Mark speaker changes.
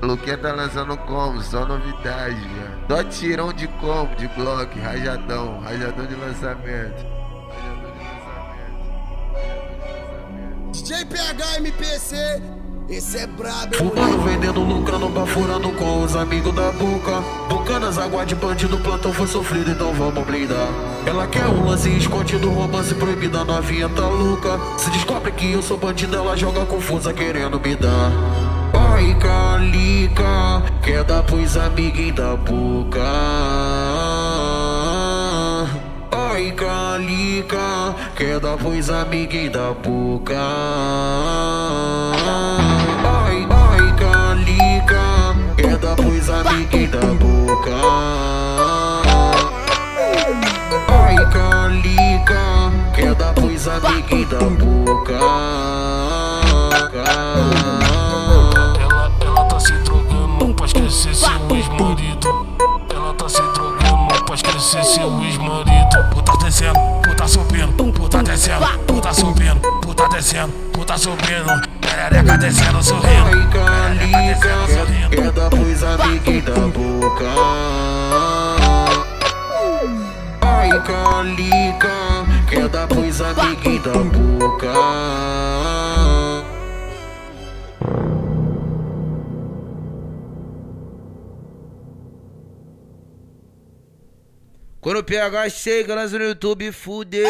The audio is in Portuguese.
Speaker 1: Luquinha tá lançando como? Só novidade, velho. Só tirão de combo, de bloco, rajadão, rajadão de lançamento. Rajadão de lançamento.
Speaker 2: DJ PH MPC, esse é brabo, hein,
Speaker 3: Fumando, vendendo, lucrando, bafurando com os amigos da boca. Bucanas, água de bandido, plantão foi sofrido, então vamos blindar. Ela quer um lance escondido, romance proibida, novinha tá louca. Se descobre que eu sou bandido, ela joga confusa, querendo me dar. Ai, calica, quer dar pros amiguinhos da boca. Ai, calica, quer dar pros amiguinhos da boca. Ai, calica, quer dar pros amiguinhos da boca. Ai, calica, quer dar pros amiguinhos da boca.
Speaker 4: Esquecer seu ex-marido. Ela tá se drogando pra esquecer seu ex-marido. Puta descendo, puta subindo, puta descendo, puta subindo, puta descendo, puta subindo. Perereca descendo, sorrindo. Perereca descendo, sorrindo.
Speaker 3: quer dar pros amiguinhos da boca. Ai, calica, quer dar pros amiguinhos da boca.
Speaker 5: Quando o PH chega, lança no YouTube, fudeu.